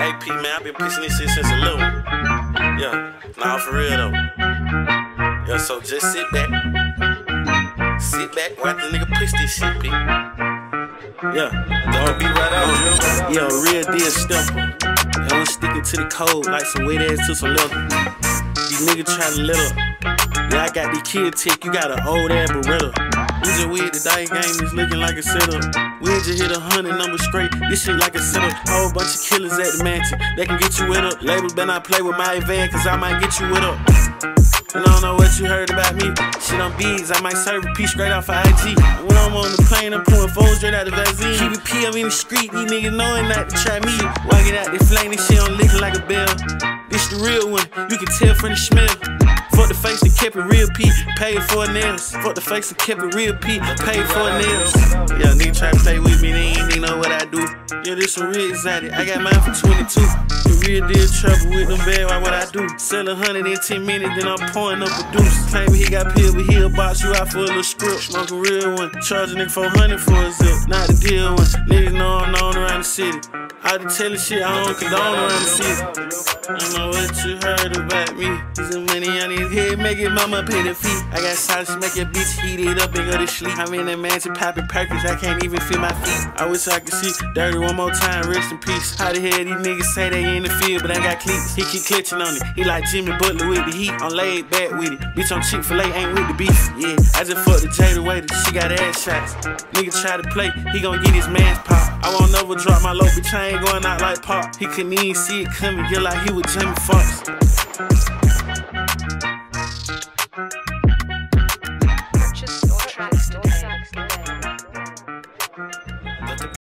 AP, man, I've been pushing this shit since a little. Yeah, nah, for real though. Yeah, so just sit back. Sit back, watch the nigga push this shit, P. Yeah, gonna be right out. Yeah, real deal. And I'm sticking to the code like some weight ass to some leather. These niggas try to let up. Yeah, I got the kid tick, you got an old ass Beretta. We just with the dice game, it's looking like a setup. We just hit a hundred number straight, this shit like a setup. Whole bunch of killers at the mansion, they can get you with up. Labels better not play with my van, cause I might get you with up. And I don't know what you heard about me. Shit on bees, I might serve a piece straight off of IG. When I'm on the plane, I'm pulling phones straight out the vaccine. Keep it I'm in the street, these niggas knowing not to try me. Walking out, they flame this shit on licking like a bell. This the real one, you can tell from the smell. The face and kept it real P, paid for nails. Fuck the face and kept it real P, paid for nails. Yeah, nigga try to play with me, they ain't even know what I do. Yeah, this some real exotic, I got mine for 22. The real deal trouble with them bad, why what I do? Sell a hundred in 10 minutes, then I'm pouring up a deuce. Claim he got pill, but he'll box you out for a little script. Smoke a real one, charge a nigga 400 for a zip. Not the deal one, niggas know I'm known around the city. All the telling shit, I don't condone around the city. I know what you heard about me. Some money on his head, make it mama pay the fee. I got sauce, make your bitch heat it up and go to sleep. I'm in a mansion popping perkins, I can't even feel my feet. I wish I could see dirty one more time, rest in peace. How the hell these niggas say they in the field, but I got cleats. He keep clutching on it. He like Jimmy Butler with the heat. I'm laid back with it. Bitch, I'm Chick fil A, ain't with the beef. Yeah, I just fucked the Jada waiter, she got ass shots. Nigga try to play, he gon' get his man's pop. I won't never drop my low, bitch, I ain't going out like pop. He couldn't even see it coming, yeah, like he was Jamie Foxx.